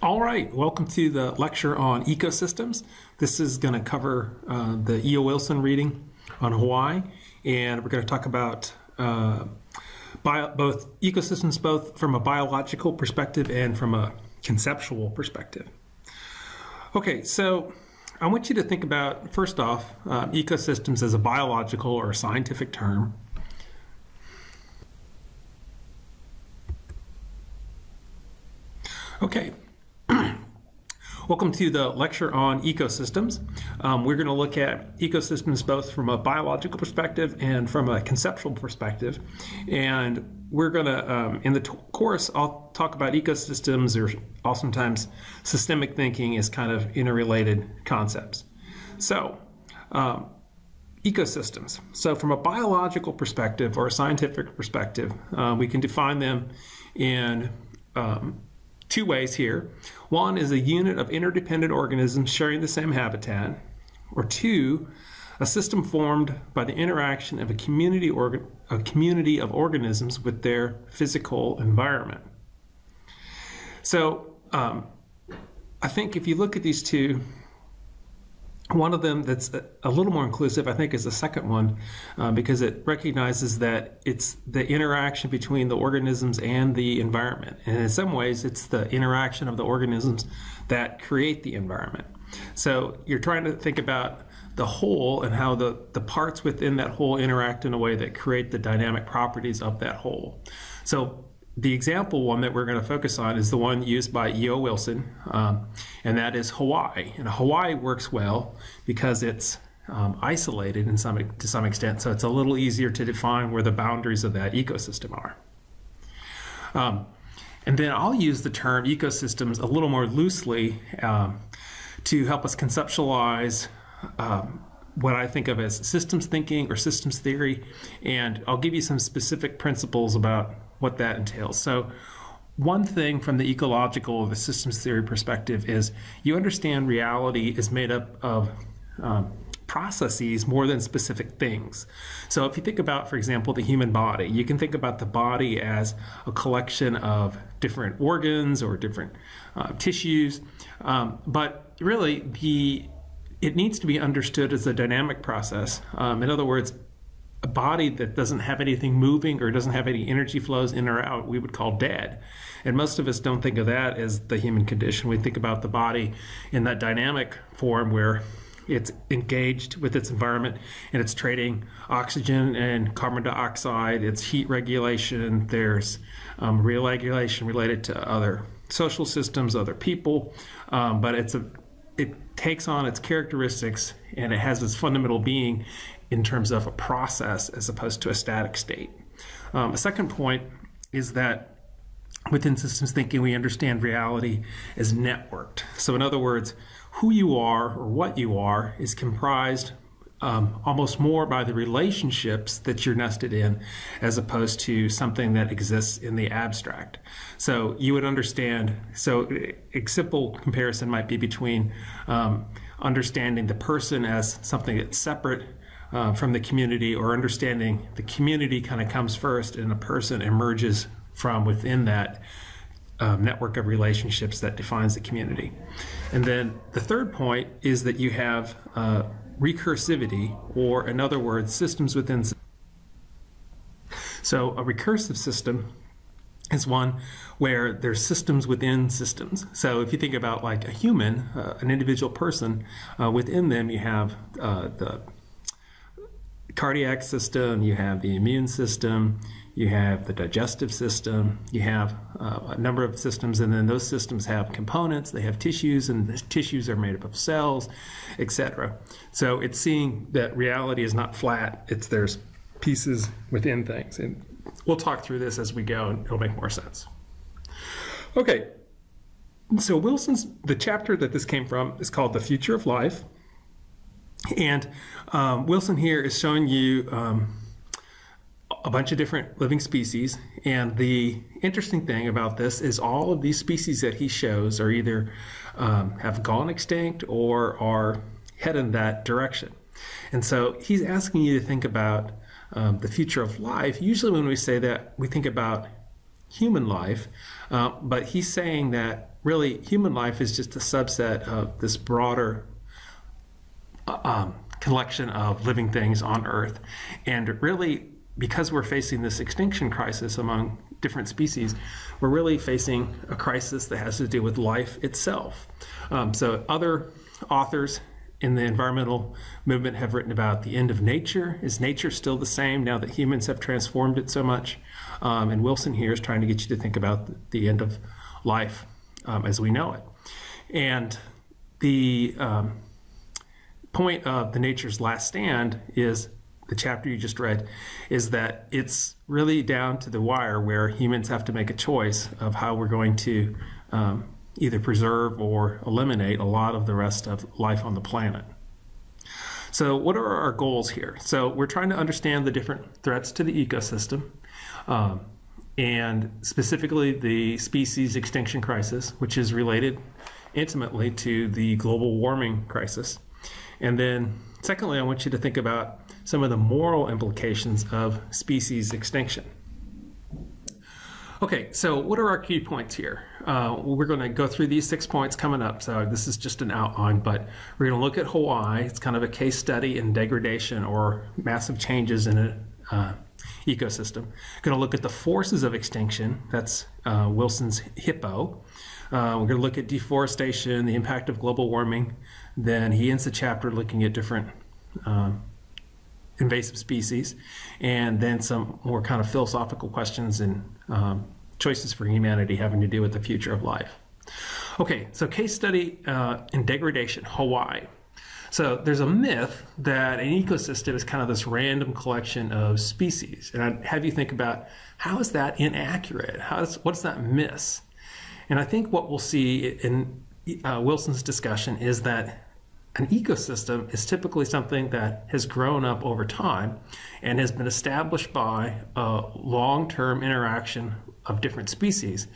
All right, welcome to the lecture on ecosystems. This is going to cover uh, the E.O. Wilson reading on Hawaii, and we're going to talk about uh, bio, both ecosystems, both from a biological perspective and from a conceptual perspective. Okay, so I want you to think about, first off, uh, ecosystems as a biological or scientific term. Okay, Welcome to the lecture on ecosystems. Um, we're going to look at ecosystems both from a biological perspective and from a conceptual perspective. And we're going to, um, in the course, I'll talk about ecosystems or oftentimes systemic thinking as kind of interrelated concepts. So, um, ecosystems. So, from a biological perspective or a scientific perspective, uh, we can define them in um, two ways here. One is a unit of interdependent organisms sharing the same habitat, or two, a system formed by the interaction of a community, a community of organisms with their physical environment. So, um, I think if you look at these two, one of them that's a little more inclusive, I think, is the second one uh, because it recognizes that it's the interaction between the organisms and the environment. And in some ways, it's the interaction of the organisms that create the environment. So you're trying to think about the whole and how the, the parts within that whole interact in a way that create the dynamic properties of that whole. So the example one that we're going to focus on is the one used by E.O. Wilson, um, and that is Hawaii. And Hawaii works well because it's um, isolated in some, to some extent, so it's a little easier to define where the boundaries of that ecosystem are. Um, and then I'll use the term ecosystems a little more loosely um, to help us conceptualize um, what I think of as systems thinking or systems theory, and I'll give you some specific principles about what that entails. So, one thing from the ecological or the systems theory perspective is you understand reality is made up of um, processes more than specific things. So, if you think about, for example, the human body, you can think about the body as a collection of different organs or different uh, tissues, um, but really the it needs to be understood as a dynamic process. Um, in other words, a body that doesn't have anything moving or doesn't have any energy flows in or out, we would call dead. And most of us don't think of that as the human condition. We think about the body in that dynamic form where it's engaged with its environment and it's trading oxygen and carbon dioxide, it's heat regulation, there's um, regulation related to other social systems, other people, um, but it's a it takes on its characteristics and it has its fundamental being in terms of a process as opposed to a static state. Um, a second point is that within systems thinking, we understand reality as networked. So, in other words, who you are or what you are is comprised um, almost more by the relationships that you're nested in as opposed to something that exists in the abstract. So you would understand, so a simple comparison might be between um, understanding the person as something that's separate uh, from the community or understanding the community kind of comes first and a person emerges from within that um, network of relationships that defines the community. And then the third point is that you have uh, recursivity, or in other words, systems within. So a recursive system is one where there's systems within systems. So if you think about like a human, uh, an individual person, uh, within them you have uh, the cardiac system, you have the immune system, you have the digestive system, you have uh, a number of systems, and then those systems have components, they have tissues, and the tissues are made up of cells, etc. So it's seeing that reality is not flat, it's there's pieces within things. And we'll talk through this as we go, and it'll make more sense. Okay, so Wilson's, the chapter that this came from is called The Future of Life. And um, Wilson here is showing you um, a bunch of different living species. And the interesting thing about this is all of these species that he shows are either um, have gone extinct or are headed that direction. And so he's asking you to think about um, the future of life. Usually, when we say that, we think about human life, uh, but he's saying that really human life is just a subset of this broader um, collection of living things on Earth. And really, because we're facing this extinction crisis among different species, we're really facing a crisis that has to do with life itself. Um, so, other authors in the environmental movement have written about the end of nature. Is nature still the same now that humans have transformed it so much? Um, and Wilson here is trying to get you to think about the end of life um, as we know it. And the um, point of the Nature's Last Stand is the chapter you just read is that it's really down to the wire where humans have to make a choice of how we're going to um, either preserve or eliminate a lot of the rest of life on the planet. So, what are our goals here? So, we're trying to understand the different threats to the ecosystem, um, and specifically the species extinction crisis, which is related intimately to the global warming crisis. And then, secondly, I want you to think about some of the moral implications of species extinction. Okay, so what are our key points here? Uh, we're going to go through these six points coming up. So this is just an outline, but we're going to look at Hawaii. It's kind of a case study in degradation or massive changes in an uh, ecosystem. Going to look at the forces of extinction. That's uh, Wilson's hippo. Uh, we're going to look at deforestation, the impact of global warming. Then he ends the chapter looking at different um, invasive species, and then some more kind of philosophical questions and um, choices for humanity having to do with the future of life. Okay, so case study uh, in degradation, Hawaii. So there's a myth that an ecosystem is kind of this random collection of species, and I'd have you think about how is that inaccurate? How does what does that miss? And I think what we'll see in uh, Wilson's discussion is that an ecosystem is typically something that has grown up over time and has been established by a long term interaction of different species.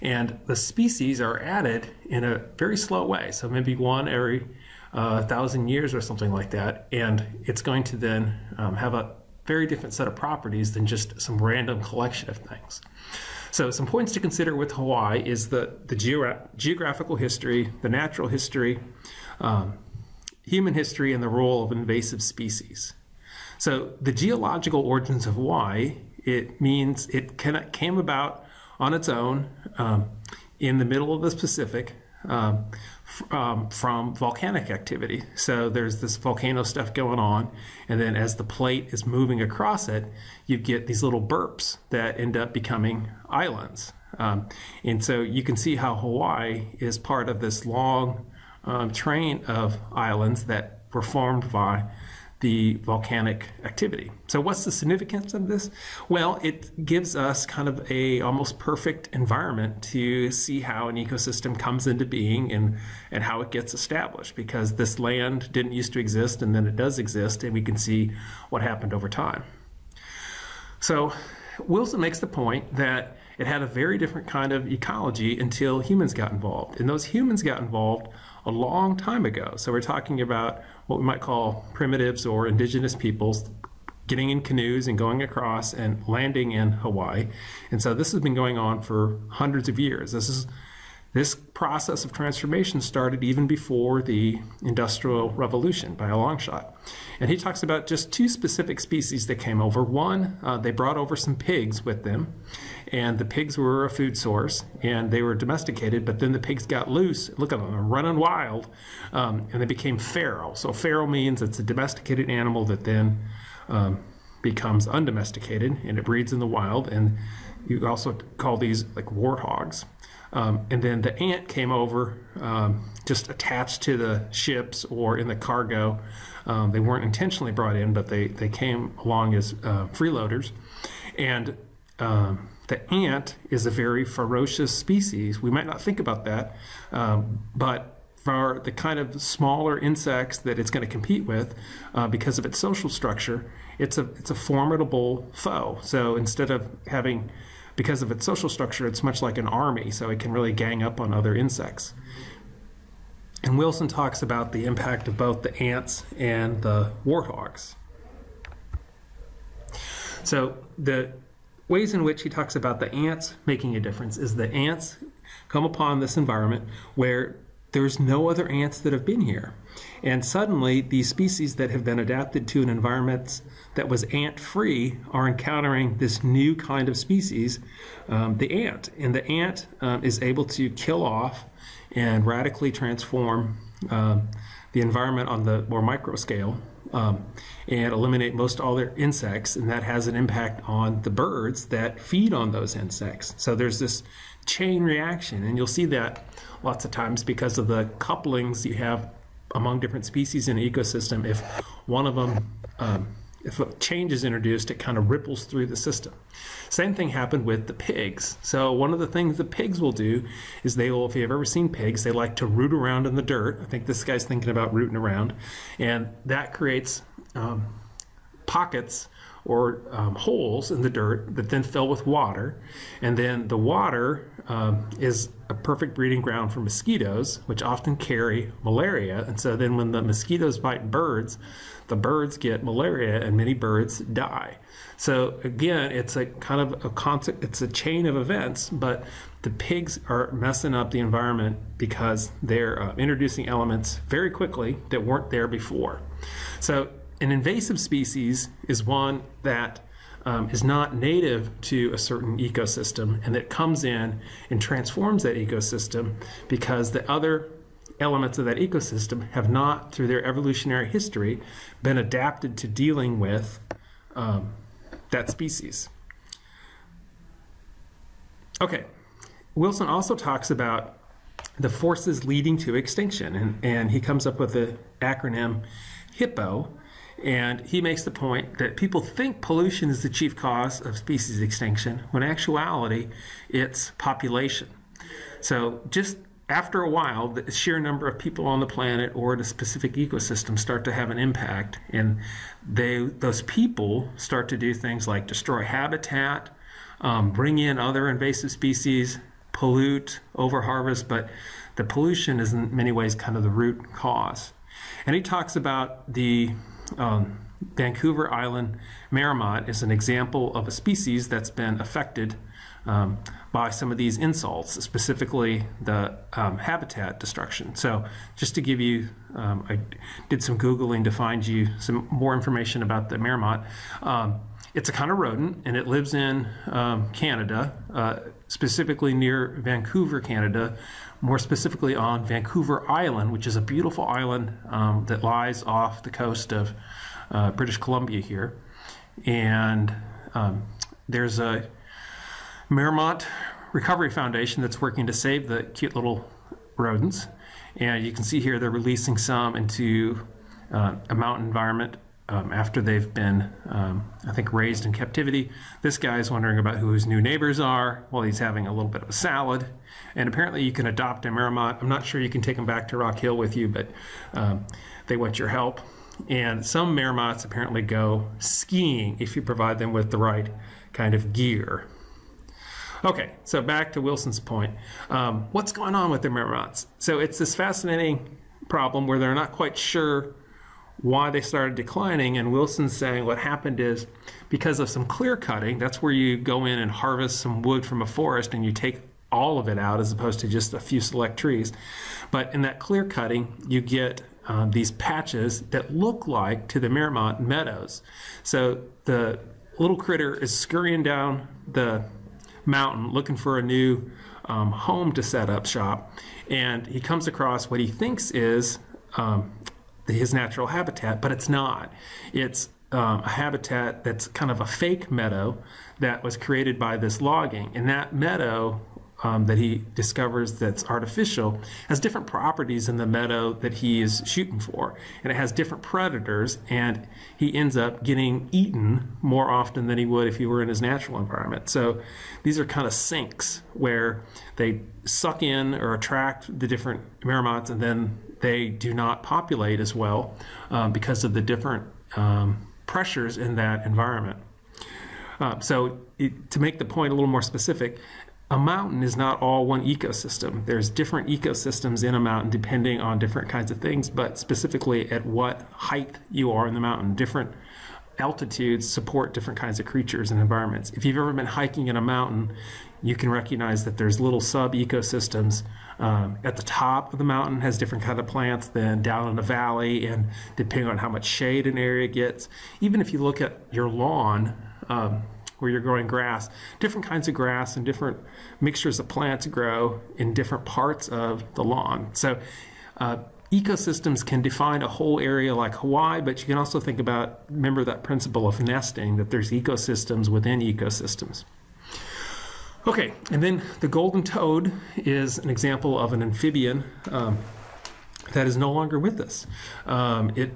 And the species are added in a very slow way. So maybe one every uh, thousand years or something like that. And it's going to then um, have a very different set of properties than just some random collection of things. So some points to consider with Hawaii is the, the geographical history, the natural history, um, human history, and the role of invasive species. So the geological origins of Hawaii, it means it came about on its own um, in the middle of the Pacific um, um, from volcanic activity. So there's this volcano stuff going on, and then as the plate is moving across it, you get these little burps that end up becoming islands. Um, and so you can see how Hawaii is part of this long um, train of islands that were formed by the volcanic activity. So what's the significance of this? Well, it gives us kind of a almost perfect environment to see how an ecosystem comes into being and, and how it gets established because this land didn't used to exist and then it does exist and we can see what happened over time. So Wilson makes the point that it had a very different kind of ecology until humans got involved. And those humans got involved a long time ago. So we're talking about what we might call primitives or indigenous peoples getting in canoes and going across and landing in Hawaii. And so this has been going on for hundreds of years. This is this process of transformation started even before the Industrial Revolution by a long shot. And he talks about just two specific species that came over. One, uh, they brought over some pigs with them, and the pigs were a food source, and they were domesticated, but then the pigs got loose. Look at them, running wild, um, and they became feral. So, feral means it's a domesticated animal that then um, becomes undomesticated, and it breeds in the wild. And you also call these like warthogs. Um, and then the ant came over, um, just attached to the ships or in the cargo. Um, they weren't intentionally brought in, but they, they came along as uh, freeloaders. And um, the ant is a very ferocious species. We might not think about that, um, but for the kind of smaller insects that it's going to compete with, uh, because of its social structure, it's a it's a formidable foe. So instead of having because of its social structure, it's much like an army, so it can really gang up on other insects. And Wilson talks about the impact of both the ants and the warthogs. So the ways in which he talks about the ants making a difference is the ants come upon this environment where there's no other ants that have been here. And suddenly, these species that have been adapted to an environment that was ant free are encountering this new kind of species, um, the ant. And the ant um, is able to kill off and radically transform um, the environment on the more micro scale um, and eliminate most all their insects, and that has an impact on the birds that feed on those insects. So there's this chain reaction, and you'll see that lots of times because of the couplings you have among different species in an ecosystem. If one of them um, if a change is introduced, it kind of ripples through the system. Same thing happened with the pigs. So one of the things the pigs will do is they will, if you've ever seen pigs, they like to root around in the dirt. I think this guy's thinking about rooting around, and that creates um, pockets or um, holes in the dirt that then fill with water. And then the water um, is a perfect breeding ground for mosquitoes, which often carry malaria. And so then when the mosquitoes bite birds, the birds get malaria and many birds die. So again, it's a kind of a concept, it's a chain of events, but the pigs are messing up the environment because they're uh, introducing elements very quickly that weren't there before. So an invasive species is one that um, is not native to a certain ecosystem and that comes in and transforms that ecosystem because the other elements of that ecosystem have not, through their evolutionary history, been adapted to dealing with um, that species. Okay, Wilson also talks about the forces leading to extinction, and, and he comes up with the acronym HIPPO, and he makes the point that people think pollution is the chief cause of species extinction, when in actuality, it's population. So just after a while, the sheer number of people on the planet or the specific ecosystem start to have an impact, and they those people start to do things like destroy habitat, um, bring in other invasive species, pollute, overharvest. But the pollution is in many ways kind of the root cause. And he talks about the um, Vancouver Island marmot is an example of a species that's been affected um, by some of these insults, specifically the um, habitat destruction. So, just to give you, um, I did some Googling to find you some more information about the marmot. Um, it's a kind of rodent and it lives in um, Canada, uh, specifically near Vancouver, Canada, more specifically on Vancouver Island, which is a beautiful island um, that lies off the coast of uh, British Columbia here. And there's a Marmot Recovery Foundation that's working to save the cute little rodents. And you can see here they're releasing some into uh, a mountain environment um, after they've been, um, I think, raised in captivity. This guy is wondering about who his new neighbors are while he's having a little bit of a salad. And apparently, you can adopt a marmot. I'm not sure you can take them back to Rock Hill with you, but um, they want your help. And some marmots apparently go skiing if you provide them with the right kind of gear. Okay, so back to Wilson's point. Um, what's going on with the marmots? So it's this fascinating problem where they're not quite sure why they started declining. And Wilson's saying what happened is because of some clear cutting, that's where you go in and harvest some wood from a forest and you take all of it out as opposed to just a few select trees. But in that clear cutting, you get um, these patches that look like to the Marmot meadows. So the little critter is scurrying down the mountain looking for a new um, home to set up shop. And he comes across what he thinks is um, his natural habitat, but it's not. It's um, a habitat that's kind of a fake meadow that was created by this logging. And that meadow um, that he discovers that's artificial has different properties in the meadow that he is shooting for. And it has different predators, and he ends up getting eaten more often than he would if he were in his natural environment. So these are kind of sinks where they suck in or attract the different marmots, and then they do not populate as well um, because of the different um, pressures in that environment. Uh, so, it, to make the point a little more specific, a mountain is not all one ecosystem. There's different ecosystems in a mountain depending on different kinds of things, but specifically at what height you are in the mountain. Different altitudes support different kinds of creatures and environments. If you've ever been hiking in a mountain, you can recognize that there's little sub ecosystems. Um, at the top of the mountain has different kind of plants than down in the valley, and depending on how much shade an area gets. Even if you look at your lawn, um, where you're growing grass, different kinds of grass and different mixtures of plants grow in different parts of the lawn. So uh, ecosystems can define a whole area like Hawaii, but you can also think about, remember that principle of nesting, that there's ecosystems within ecosystems. Okay, and then the golden toad is an example of an amphibian um, that is no longer with us. Um, it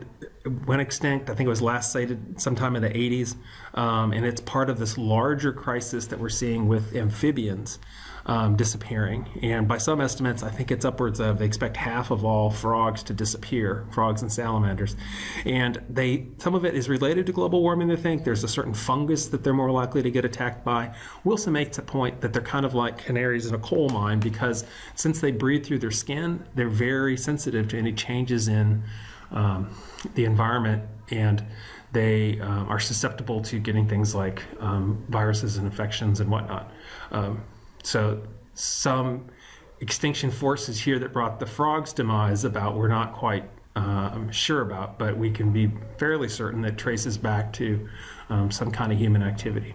went extinct, I think it was last sighted sometime in the 80s, um, and it's part of this larger crisis that we're seeing with amphibians um, disappearing. And by some estimates, I think it's upwards of, they expect half of all frogs to disappear, frogs and salamanders. And they, some of it is related to global warming, they think. There's a certain fungus that they're more likely to get attacked by. Wilson makes a point that they're kind of like canaries in a coal mine because since they breathe through their skin, they're very sensitive to any changes in um, the environment and they uh, are susceptible to getting things like um, viruses and infections and whatnot. Um, so some extinction forces here that brought the frog's demise about we're not quite um, sure about, but we can be fairly certain that traces back to um, some kind of human activity.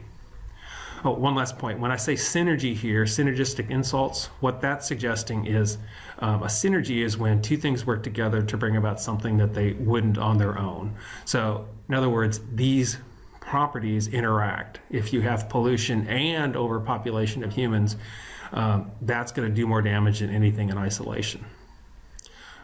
Oh, one last point. When I say synergy here, synergistic insults, what that's suggesting is um, a synergy is when two things work together to bring about something that they wouldn't on their own. So, in other words, these properties interact. If you have pollution and overpopulation of humans, um, that's going to do more damage than anything in isolation.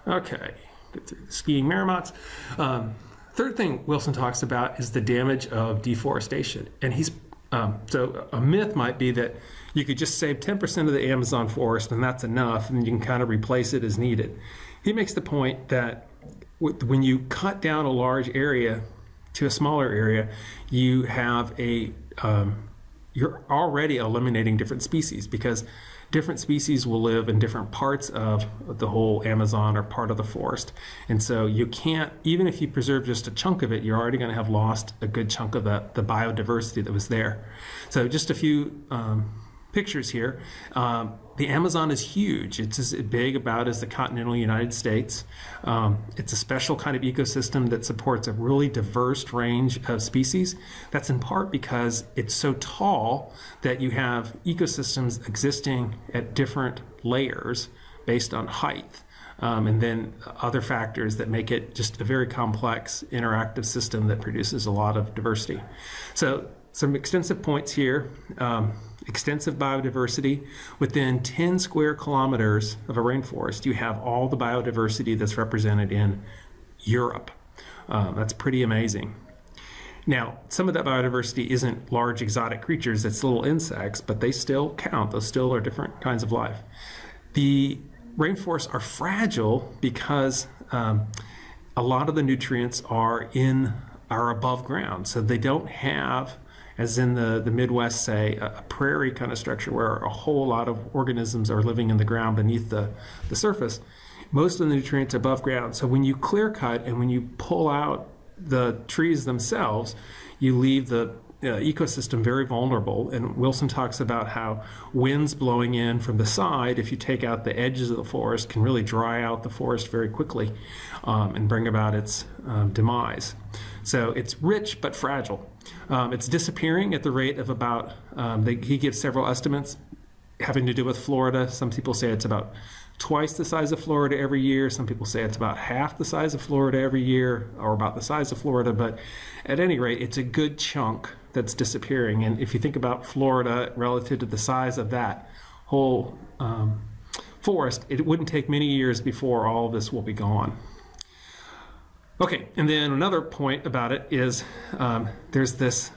Okay, get through the skiing Marmots. Um, third thing Wilson talks about is the damage of deforestation. And he's um, so a myth might be that you could just save 10% of the Amazon forest and that's enough, and you can kind of replace it as needed. He makes the point that when you cut down a large area to a smaller area, you have a um, you're already eliminating different species because different species will live in different parts of the whole Amazon or part of the forest. And so you can't, even if you preserve just a chunk of it, you're already going to have lost a good chunk of the, the biodiversity that was there. So just a few um, pictures here. Um, the Amazon is huge. It's as big about as the continental United States. Um, it's a special kind of ecosystem that supports a really diverse range of species. That's in part because it's so tall that you have ecosystems existing at different layers based on height. Um, and then other factors that make it just a very complex interactive system that produces a lot of diversity. So some extensive points here. Um, extensive biodiversity. Within 10 square kilometers of a rainforest, you have all the biodiversity that's represented in Europe. Um, that's pretty amazing. Now, some of that biodiversity isn't large exotic creatures, it's little insects, but they still count. Those still are different kinds of life. The rainforests are fragile because um, a lot of the nutrients are in are above ground, so they don't have as in the, the Midwest, say, a, a, prairie kind of structure where a whole lot of organisms are living in the ground beneath the, the surface. Most of the nutrients above ground. So when you clear cut and when you pull out the trees themselves, you leave the uh, ecosystem very vulnerable. And Wilson talks about how winds blowing in from the side, if you take out the edges of the forest, can really dry out the forest very quickly um, and bring about its um, demise. So it's rich but fragile. Um, it's disappearing at the rate of about, um, they, he gives several estimates having to do with Florida. Some people say it's about twice the size of Florida every year. Some people say it's about half the size of Florida every year, or about the size of Florida. But at any rate, it's a good chunk that's disappearing. And if you think about Florida relative to the size of that whole um, forest, it wouldn't take many years before all of this will be gone. Okay, and then another point about it is um, there's this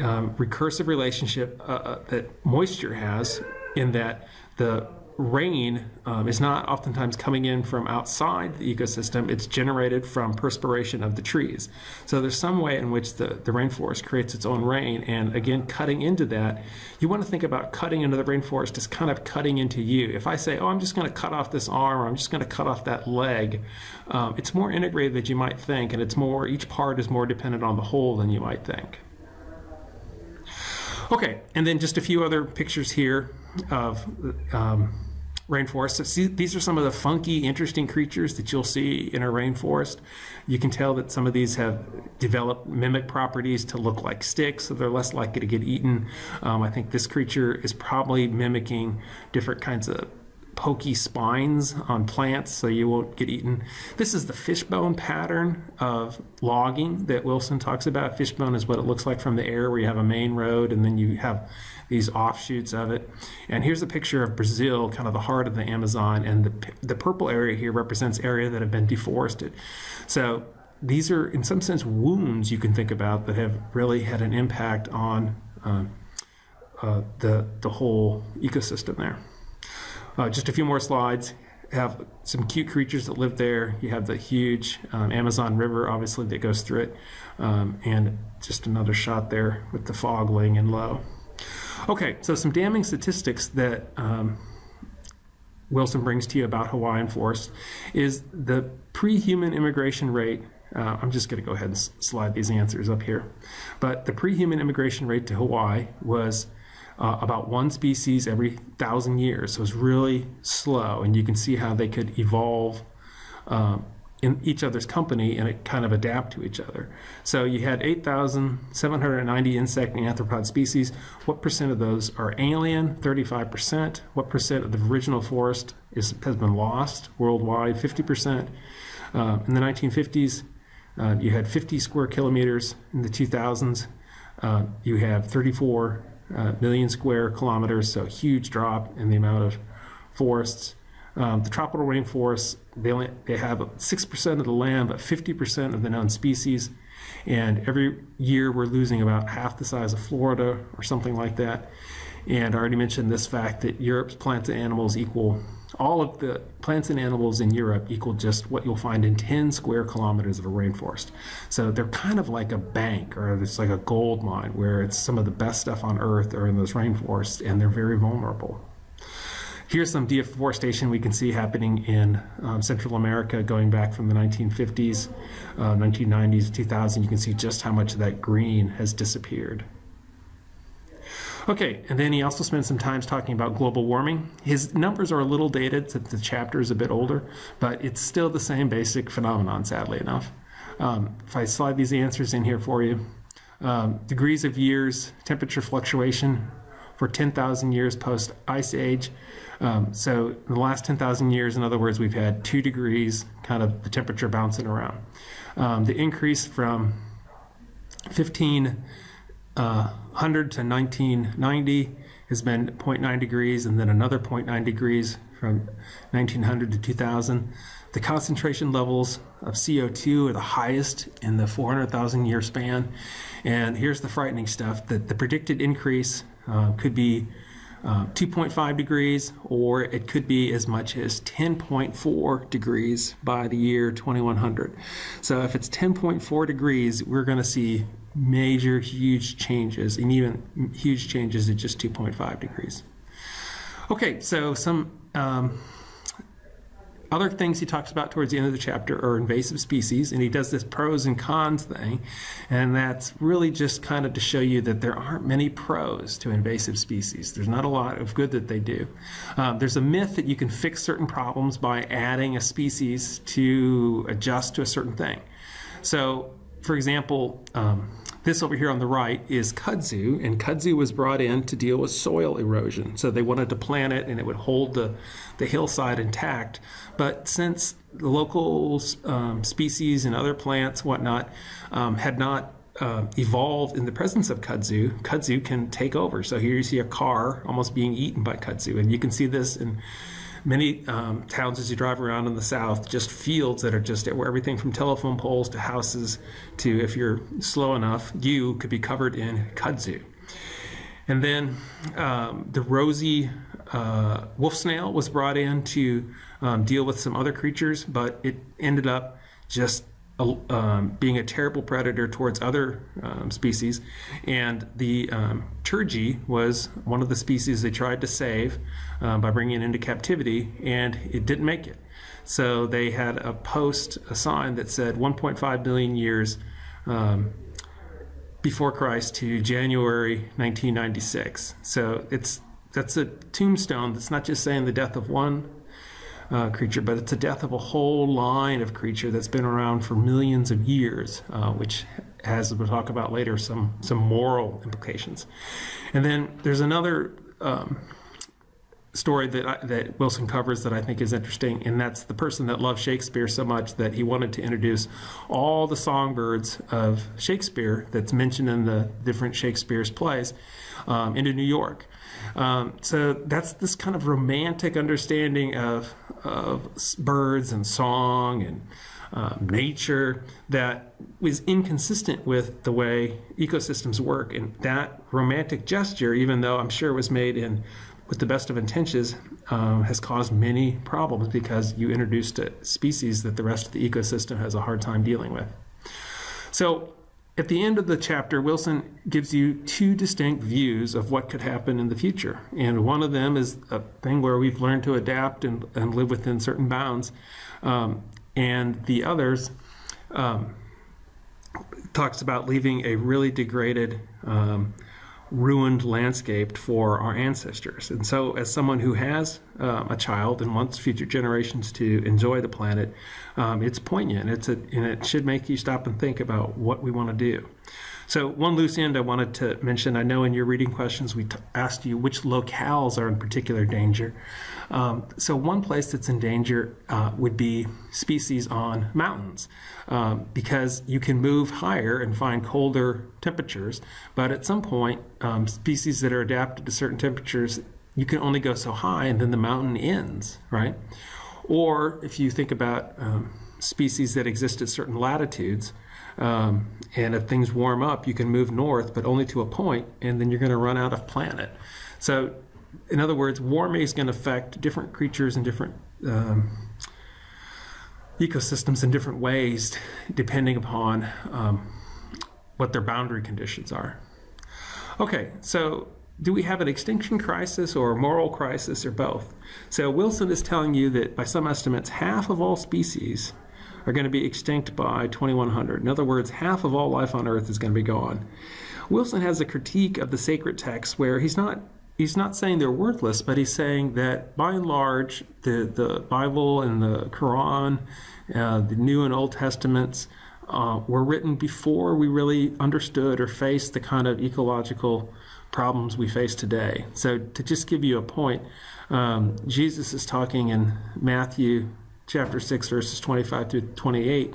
um, recursive relationship uh, uh, that moisture has in that the rain um, is not oftentimes coming in from outside the ecosystem, it's generated from perspiration of the trees. So there's some way in which the, the rainforest creates its own rain. And again, cutting into that, you want to think about cutting into the rainforest as kind of cutting into you. If I say, oh, I'm just going to cut off this arm or I'm just going to cut off that leg, um, it's more integrated than you might think. And it's more, each part is more dependent on the whole than you might think. Okay, and then just a few other pictures here of um, rainforest. So see, these are some of the funky, interesting creatures that you'll see in a rainforest. You can tell that some of these have developed mimic properties to look like sticks, so they're less likely to get eaten. Um, I think this creature is probably mimicking different kinds of pokey spines on plants so you won't get eaten. This is the fishbone pattern of logging that Wilson talks about. Fishbone is what it looks like from the air where you have a main road and then you have these offshoots of it. And here's a picture of Brazil, kind of the heart of the Amazon, and the, the purple area here represents area that have been deforested. So these are, in some sense, wounds you can think about that have really had an impact on um, uh, the, the whole ecosystem there. Uh, just a few more slides. Have some cute creatures that live there. You have the huge um, Amazon River, obviously, that goes through it. Um, and just another shot there with the fog laying in low. Okay, so some damning statistics that um, Wilson brings to you about Hawaiian forest is the pre-human immigration rate. Uh, I'm just going to go ahead and slide these answers up here. But the pre-human immigration rate to Hawaii was uh, about one species every thousand years. So it's really slow, and you can see how they could evolve um, in each other's company and kind of adapt to each other. So you had 8,790 insect and arthropod species. What percent of those are alien? 35%. What percent of the original forest is, has been lost worldwide? 50%. Uh, in the 1950s, uh, you had 50 square kilometers. In the 2000s, uh, you have 34 uh, million square kilometers, so huge drop in the amount of forests. Um, the tropical rainforests, they, only, they have 6% of the land, but 50% of the known species. And every year we're losing about half the size of Florida or something like that. And I already mentioned this fact that Europe's plants and animals equal, all of the plants and animals in Europe equal just what you'll find in 10 square kilometers of a rainforest. So they're kind of like a bank or it's like a gold mine where it's some of the best stuff on earth are in those rainforests and they're very vulnerable. Here's some deforestation we can see happening in um, Central America going back from the 1950s, uh, 1990s, 2000. You can see just how much of that green has disappeared. Okay, and then he also spends some time talking about global warming. His numbers are a little dated since the chapter is a bit older, but it's still the same basic phenomenon, sadly enough. Um, if I slide these answers in here for you, um, degrees of years, temperature fluctuation for 10,000 years post ice age. Um, so in the last 10,000 years, in other words, we've had two degrees, kind of the temperature bouncing around. Um, the increase from 1500 uh, to 1990 has been 0.9 degrees, and then another 0.9 degrees from 1900 to 2000. The concentration levels of CO2 are the highest in the 400,000 year span. And here's the frightening stuff that the predicted increase uh, could be uh, 2.5 degrees, or it could be as much as 10.4 degrees by the year 2100. So if it's 10.4 degrees, we're going to see major, huge changes, and even huge changes at just 2.5 degrees. Okay, so some um, other things he talks about towards the end of the chapter are invasive species, and he does this pros and cons thing, and that's really just kind of to show you that there aren't many pros to invasive species. There's not a lot of good that they do. Um, there's a myth that you can fix certain problems by adding a species to adjust to a certain thing. So, for example, um, this over here on the right is kudzu, and kudzu was brought in to deal with soil erosion. So they wanted to plant it and it would hold the, the hillside intact. But since the local um, species and other plants, whatnot, um, had not uh, evolved in the presence of kudzu, kudzu can take over. So here you see a car almost being eaten by kudzu, and you can see this in many um, towns as you drive around in the south, just fields that are just where everything from telephone poles to houses to, if you're slow enough, you could be covered in kudzu. And then um, the rosy uh, wolf snail was brought in to um, deal with some other creatures, but it ended up just um, being a terrible predator towards other um, species. And the um, was one of the species they tried to save uh, by bringing it into captivity, and it didn't make it. So they had a post, a sign that said 1.5 million years um, before Christ to January 1996. So it's that's a tombstone that's not just saying the death of one uh, creature, but it's the death of a whole line of creature that's been around for millions of years, uh, which has, we'll talk about later, some some moral implications. And then there's another um, story that I, that Wilson covers that I think is interesting, and that's the person that loved Shakespeare so much that he wanted to introduce all the songbirds of Shakespeare that's mentioned in the different Shakespeare's plays um, into New York. Um, so that's this kind of romantic understanding of of birds and song and uh, nature that was inconsistent with the way ecosystems work. And that romantic gesture, even though I'm sure it was made in with the best of intentions, um, has caused many problems because you introduced a species that the rest of the ecosystem has a hard time dealing with. So at the end of the chapter, Wilson gives you two distinct views of what could happen in the future. And one of them is a thing where we've learned to adapt and, and live within certain bounds. Um, and the others um, talks about leaving a really degraded um, ruined landscape for our ancestors. And so, as someone who has um, a child and wants future generations to enjoy the planet, um, it's poignant. It's a, and it should make you stop and think about what we want to do. So, one loose end I wanted to mention I know in your reading questions we asked you which locales are in particular danger. Um, so, one place that's in danger uh, would be species on mountains um, because you can move higher and find colder temperatures, but at some point, um, species that are adapted to certain temperatures, you can only go so high and then the mountain ends, right? Or if you think about um, species that exist at certain latitudes, um, and if things warm up, you can move north, but only to a point, and then you're going to run out of planet. So, in other words, warming is going to affect different creatures and different um, ecosystems in different ways, depending upon um, what their boundary conditions are. Okay, so do we have an extinction crisis or a moral crisis or both? So Wilson is telling you that by some estimates, half of all species are going to be extinct by 2100. In other words, half of all life on Earth is going to be gone. Wilson has a critique of the sacred texts where he's not he's not saying they're worthless, but he's saying that by and large, the, the Bible and the Quran, uh, the New and Old Testaments, uh, were written before we really understood or faced the kind of ecological problems we face today. So, to just give you a point, um, Jesus is talking in Matthew chapter 6, verses 25 through 28,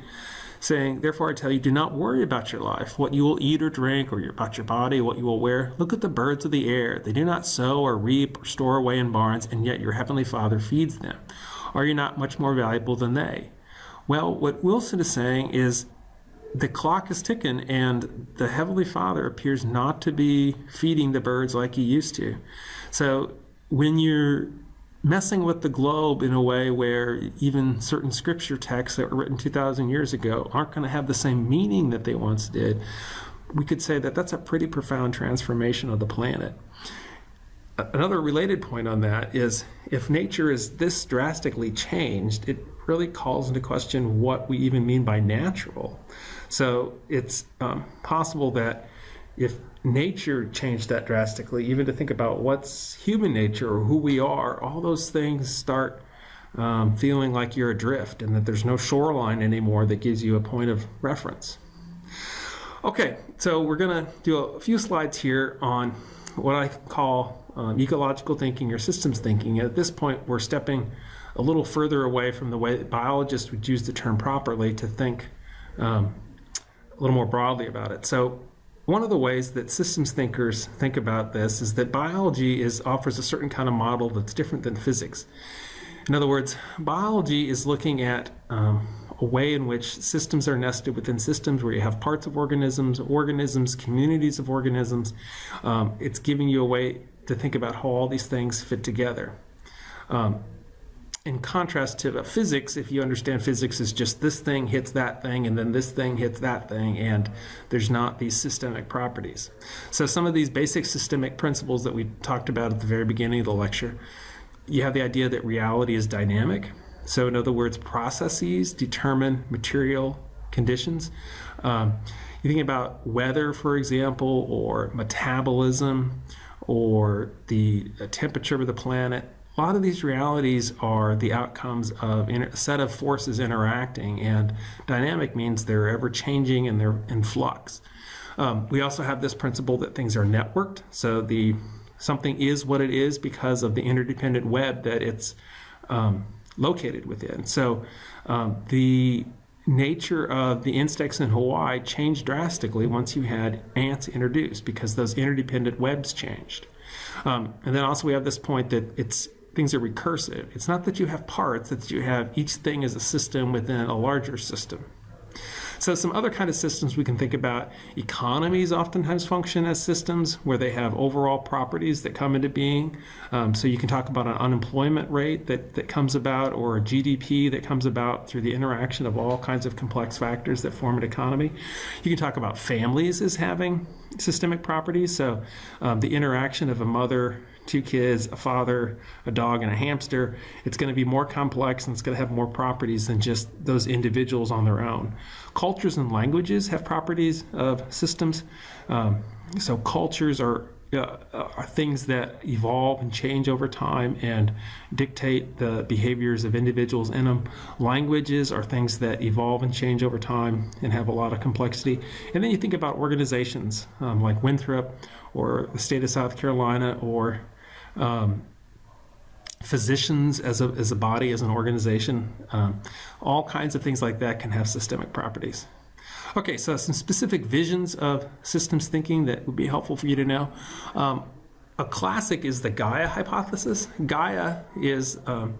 saying, Therefore I tell you, do not worry about your life, what you will eat or drink, or about your body, what you will wear. Look at the birds of the air. They do not sow or reap or store away in barns, and yet your heavenly Father feeds them. Are you not much more valuable than they? Well, what Wilson is saying is the clock is ticking, and the Heavenly Father appears not to be feeding the birds like he used to. So when you're messing with the globe in a way where even certain scripture texts that were written 2,000 years ago aren't going to have the same meaning that they once did, we could say that that's a pretty profound transformation of the planet. Another related point on that is if nature is this drastically changed, it really calls into question what we even mean by natural. So it's um, possible that if nature changed that drastically, even to think about what's human nature or who we are, all those things start um, feeling like you're adrift and that there's no shoreline anymore that gives you a point of reference. Okay, so we're going to do a few slides here on what I call um, ecological thinking or systems thinking. At this point, we're stepping a little further away from the way biologists would use the term properly to think um, a little more broadly about it. So one of the ways that systems thinkers think about this is that biology is offers a certain kind of model that's different than physics. In other words, biology is looking at um, a way in which systems are nested within systems where you have parts of organisms, organisms, communities of organisms. Um, it's giving you a way to think about how all these things fit together. Um, in contrast to physics, if you understand physics is just this thing hits that thing and then this thing hits that thing, and there's not these systemic properties. So, some of these basic systemic principles that we talked about at the very beginning of the lecture, you have the idea that reality is dynamic. So, in other words, processes determine material conditions. Um, you think about weather, for example, or metabolism, or the temperature of the planet a lot of these realities are the outcomes of a set of forces interacting, and dynamic means they're ever changing and they're in flux. Um, we also have this principle that things are networked, so the something is what it is because of the interdependent web that it's um, located within. So um, the nature of the insects in Hawaii changed drastically once you had ants introduced because those interdependent webs changed. Um, and then also we have this point that it's things are recursive. It's not that you have parts, it's that you have each thing as a system within a larger system. So some other kind of systems we can think about, economies oftentimes function as systems where they have overall properties that come into being. Um, so you can talk about an unemployment rate that, that comes about or a GDP that comes about through the interaction of all kinds of complex factors that form an economy. You can talk about families as having systemic properties. So um, the interaction of a mother two kids, a father, a dog, and a hamster, it's going to be more complex and it's going to have more properties than just those individuals on their own. Cultures and languages have properties of systems. Um, so cultures are uh, are things that evolve and change over time and dictate the behaviors of individuals in them. Languages are things that evolve and change over time and have a lot of complexity. And then you think about organizations um, like Winthrop or the state of South Carolina or um, physicians as a, as a body, as an organization, um, all kinds of things like that can have systemic properties. Okay, so some specific visions of systems thinking that would be helpful for you to know. Um, a classic is the Gaia hypothesis. Gaia is um,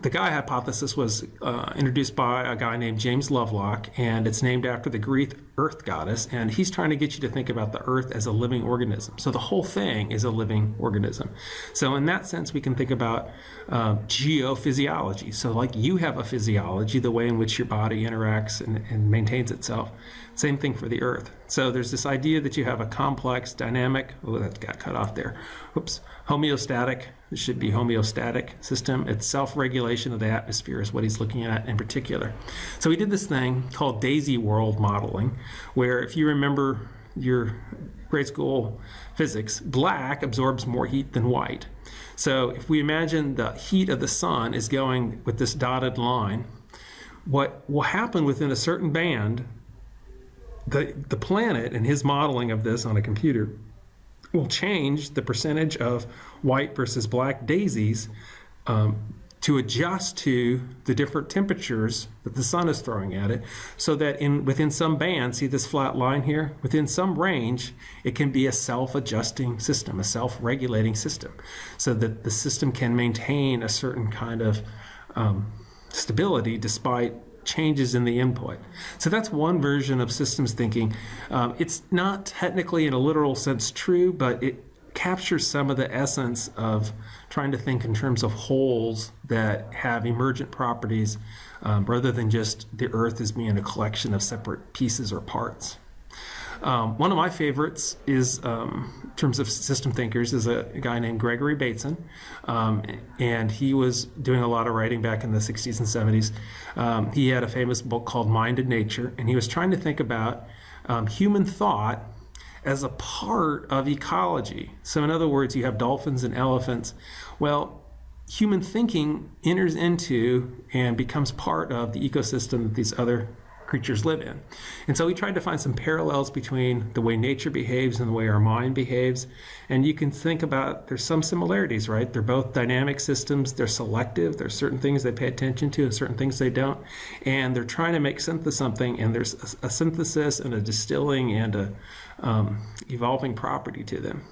the Gaia hypothesis was uh, introduced by a guy named James Lovelock, and it's named after the Greek earth goddess. And he's trying to get you to think about the earth as a living organism. So the whole thing is a living organism. So, in that sense, we can think about uh, geophysiology. So, like you have a physiology, the way in which your body interacts and, and maintains itself. Same thing for the earth. So, there's this idea that you have a complex, dynamic, oh, that got cut off there. Oops, homeostatic it should be homeostatic system. It's self-regulation of the atmosphere is what he's looking at in particular. So he did this thing called daisy world modeling, where if you remember your grade school physics, black absorbs more heat than white. So if we imagine the heat of the sun is going with this dotted line, what will happen within a certain band, the, the planet and his modeling of this on a computer will change the percentage of white versus black daisies um, to adjust to the different temperatures that the sun is throwing at it so that in within some band see this flat line here within some range it can be a self-adjusting system a self-regulating system so that the system can maintain a certain kind of um, stability despite changes in the input. So that's one version of systems thinking. Um, it's not technically in a literal sense true, but it captures some of the essence of trying to think in terms of wholes that have emergent properties um, rather than just the earth as being a collection of separate pieces or parts. Um, one of my favorites is, um, in terms of system thinkers, is a, guy named Gregory Bateson, um, and he was doing a lot of writing back in the 60s and 70s. Um, he had a famous book called Mind and Nature, and he was trying to think about um, human thought as a part of ecology. So, in other words, you have dolphins and elephants. Well, human thinking enters into and becomes part of the ecosystem that these other creatures live in. And so we tried to find some parallels between the way nature behaves and the way our mind behaves. And you can think about there's some similarities, right? They're both dynamic systems, they're selective, there's certain things they pay attention to and certain things they don't. And they're trying to make sense of something, and there's a, a synthesis and a distilling and a um, evolving property to them.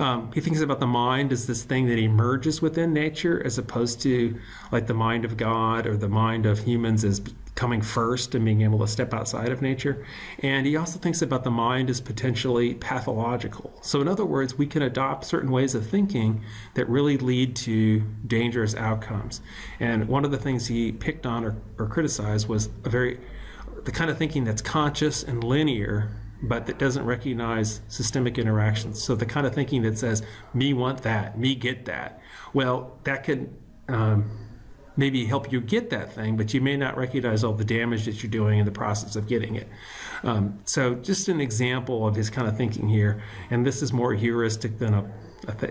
Um, he thinks about the mind as this thing that emerges within nature as opposed to like the mind of God or the mind of humans as coming first and being able to step outside of nature. And he also thinks about the mind as potentially pathological. So, in other words, we can adopt certain ways of thinking that really lead to dangerous outcomes. And one of the things he picked on or, or criticized was a very the kind of thinking that's conscious and linear but that doesn't recognize systemic interactions. So the kind of thinking that says, me want that, me get that. Well, that can um, maybe help you get that thing, but you may not recognize all the damage that you're doing in the process of getting it. Um, so, just an example of his kind of thinking here, and this is more heuristic than a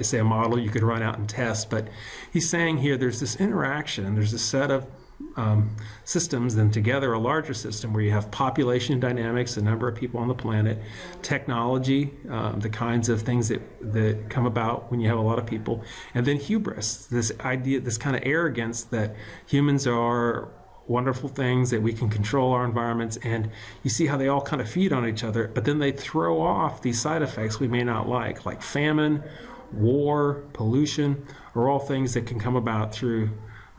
say a model you could run out and test, but he's saying here there's this interaction, there's a set of um, systems then together a larger system where you have population dynamics, the number of people on the planet, technology, um, the kinds of things that, that come about when you have a lot of people, and then hubris, this idea, this kind of arrogance that humans are wonderful things that we can control our environments and you see how they all kind of feed on each other but then they throw off these side effects we may not like like famine war pollution are all things that can come about through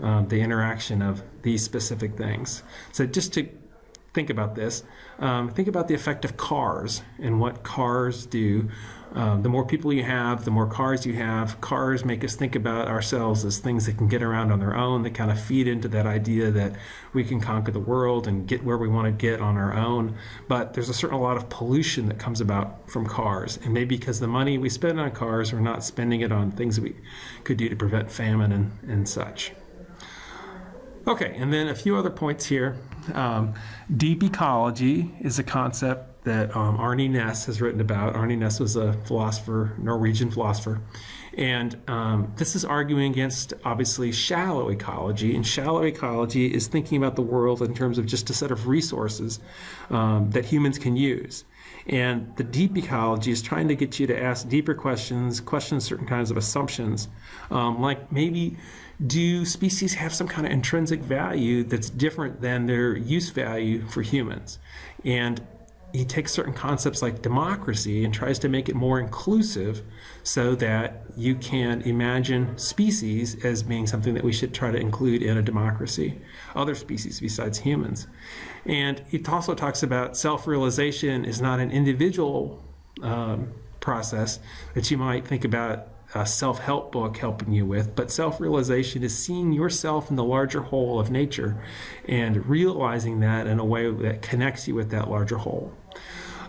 um, the interaction of these specific things. So just to think about this, um, think about the effect of cars and what cars do. Um, the more people you have, the more cars you have. Cars make us think about ourselves as things that can get around on their own, that kind of feed into that idea that we can conquer the world and get where we want to get on our own. But there's a certain lot of pollution that comes about from cars. And maybe because the money we spend on cars, we're not spending it on things we could do to prevent famine and, and such. Okay, and then a few other points here. Um, deep ecology is a concept that um, Arne Naess has written about. Arne Naess was a philosopher, Norwegian philosopher. And um, this is arguing against obviously shallow ecology. And shallow ecology is thinking about the world in terms of just a set of resources um, that humans can use. And the deep ecology is trying to get you to ask deeper questions, question certain kinds of assumptions, um, like maybe do species have some kind of intrinsic value that's different than their use value for humans? And he takes certain concepts like democracy and tries to make it more inclusive so that you can imagine species as being something that we should try to include in a democracy, other species besides humans. And he also talks about self realization is not an individual um, process that you might think about a self help book helping you with, but self realization is seeing yourself in the larger whole of nature and realizing that in a way that connects you with that larger whole.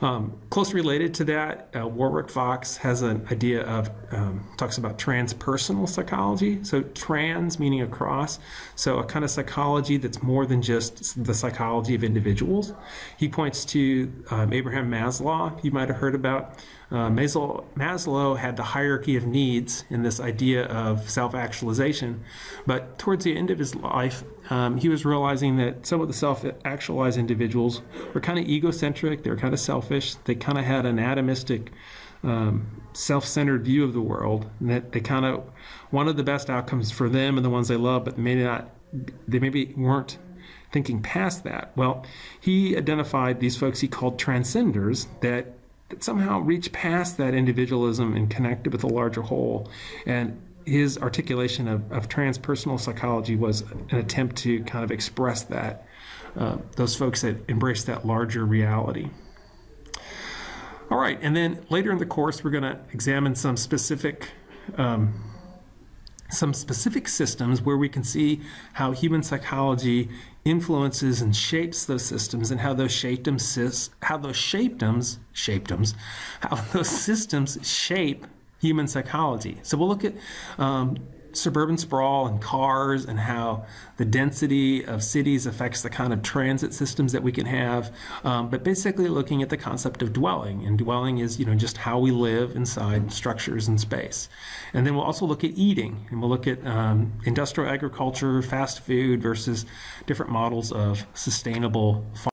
Um, close related to that, uh, Warwick Fox has an idea of, um, talks about transpersonal psychology. So, trans meaning across. So, a kind of psychology that's more than just the psychology of individuals. He points to um, Abraham Maslow, you might have heard about. Uh, Maslow, had the hierarchy of needs in this idea of self actualization. But towards the end of his life, um, he was realizing that some of the self actualized individuals were kind of egocentric, they were kind of selfish, they kind of had an atomistic, um, self centered view of the world, and that they kind of wanted the best outcomes for them and the ones they love, but maybe not, they maybe weren't thinking past that. Well, he identified these folks he called transcenders that that somehow reach past that individualism and connected with a larger whole. And his articulation of, of transpersonal psychology was an attempt to kind of express that, uh, those folks that embrace that larger reality. All right, and then later in the course, we're going to examine some specific um, some specific systems where we can see how human psychology influences and shapes those systems and how those shapedoms how those shapedoms shapedoms how those systems shape human psychology. So we'll look at um, suburban sprawl and cars and how the density of cities affects the kind of transit systems that we can have. Um, but basically looking at the concept of dwelling and dwelling is you know just how we live inside structures in space. And then we'll also look at eating and we'll look at um, industrial agriculture fast food versus different models of sustainable